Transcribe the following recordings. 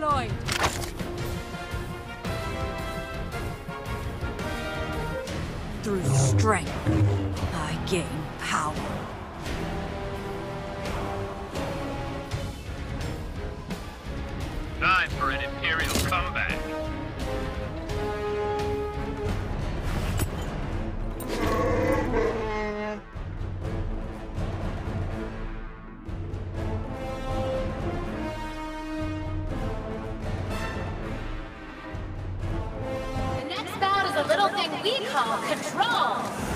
deployed. Through strength, I gain power. We call control.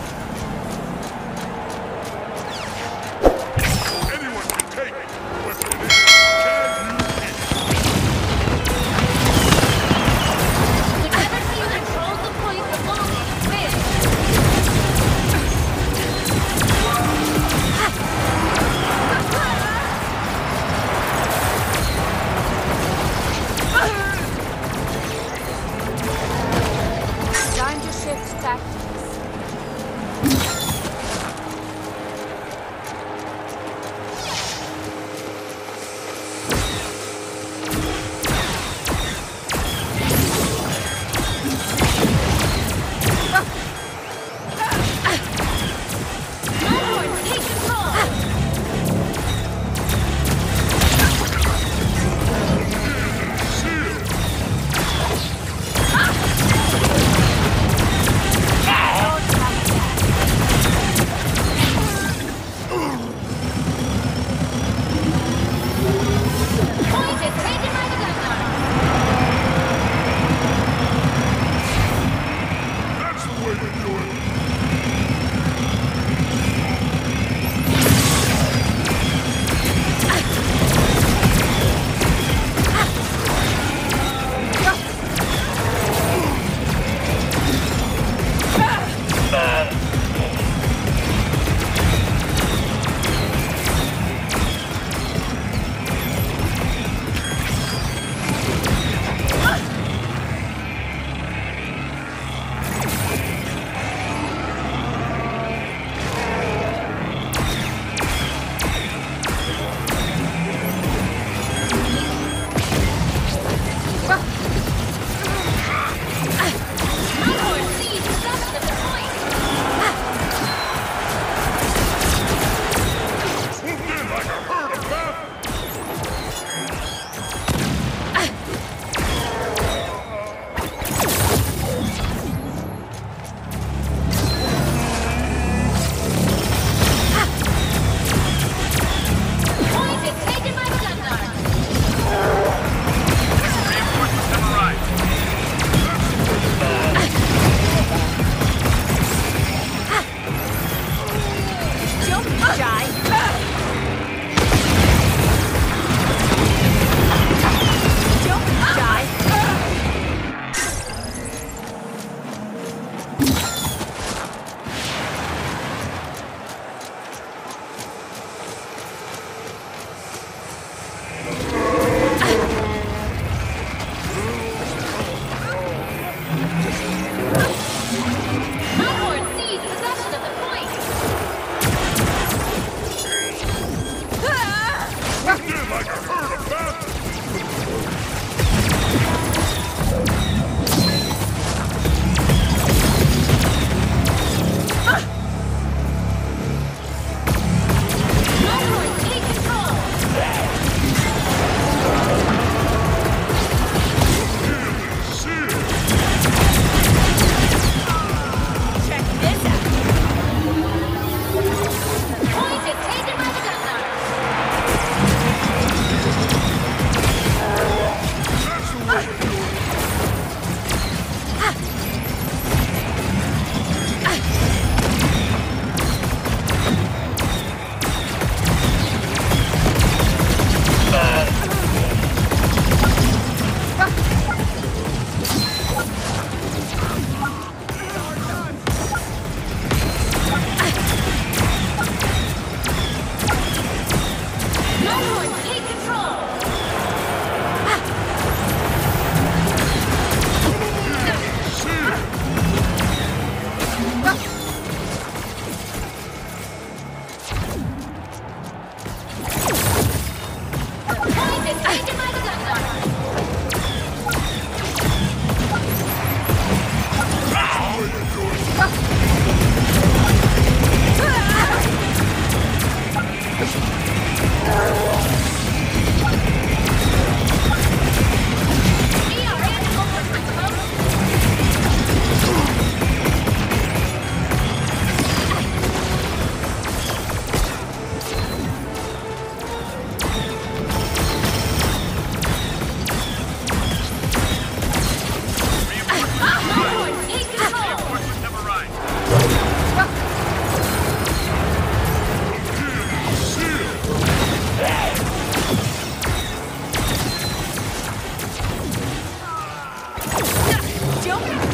Nope.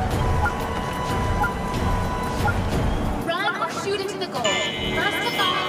急ですねこう。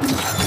you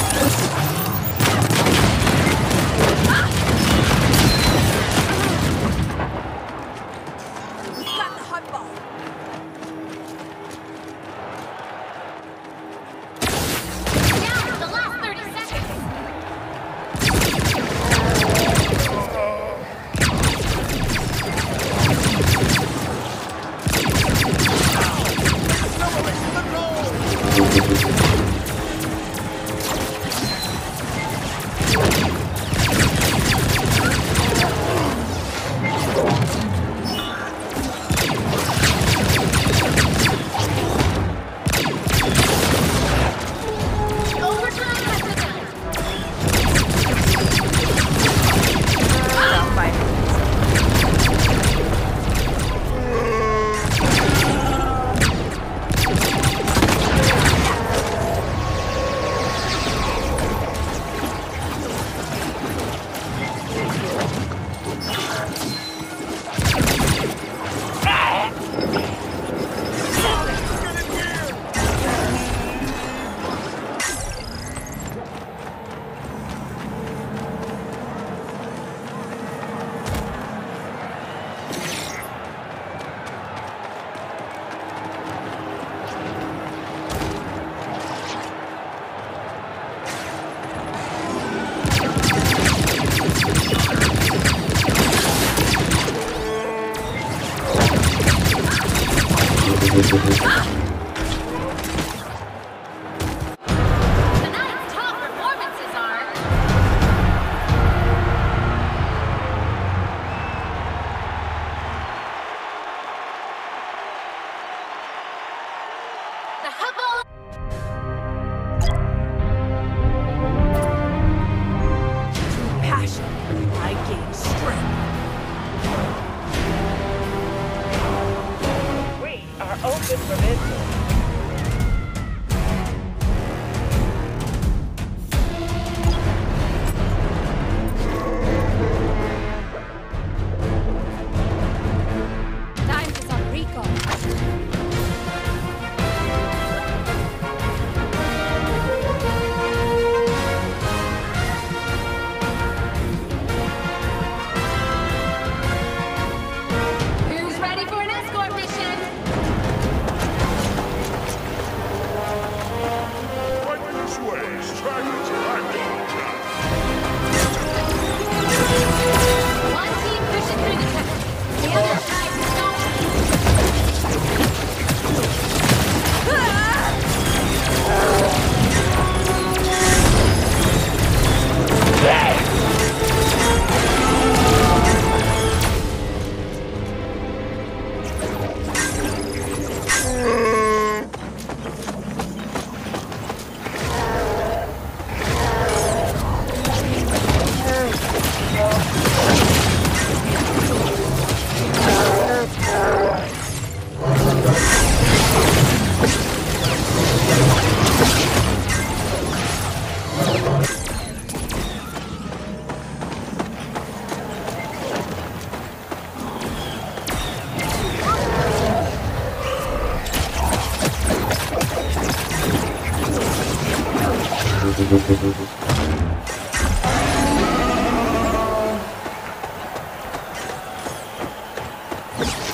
you